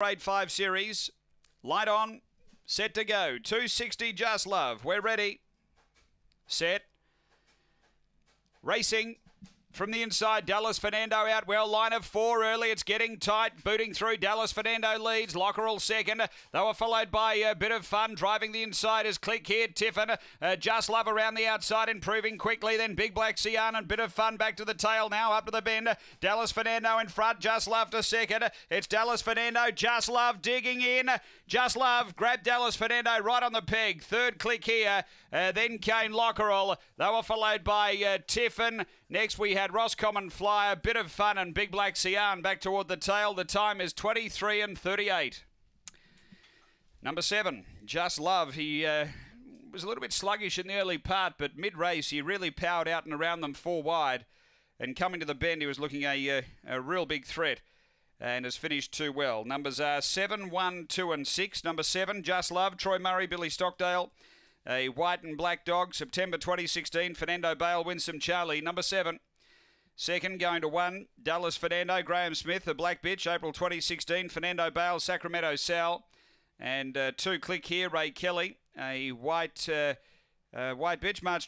Grade 5 series. Light on. Set to go. 260 Just Love. We're ready. Set. Racing. From the inside, Dallas Fernando out well. Line of four early. It's getting tight. Booting through. Dallas Fernando leads. Lockerall second. They were followed by a bit of fun. Driving the inside is Click here. Tiffin. Uh, Just Love around the outside. Improving quickly. Then Big Black Sian and bit of fun back to the tail now. Up to the bend. Dallas Fernando in front. Just Love to second. It's Dallas Fernando. Just Love digging in. Just Love. Grab Dallas Fernando right on the peg. Third click here. Uh, then came Lockerall. They were followed by uh, Tiffin. Next we had Roscommon Flyer, bit of fun, and Big Black Sian back toward the tail. The time is 23 and 38. Number seven, Just Love. He uh, was a little bit sluggish in the early part, but mid race he really powered out and around them four wide. And coming to the bend, he was looking a, a, a real big threat and has finished too well. Numbers are 7, 1, 2, and 6. Number 7, Just Love, Troy Murray, Billy Stockdale. A white and black dog, September 2016. Fernando Bale, Winsome Charlie, number seven. Second going to one, Dallas Fernando, Graham Smith, a black bitch, April 2016. Fernando Bale, Sacramento Sal. And uh, two click here, Ray Kelly, a white, uh, uh, white bitch, March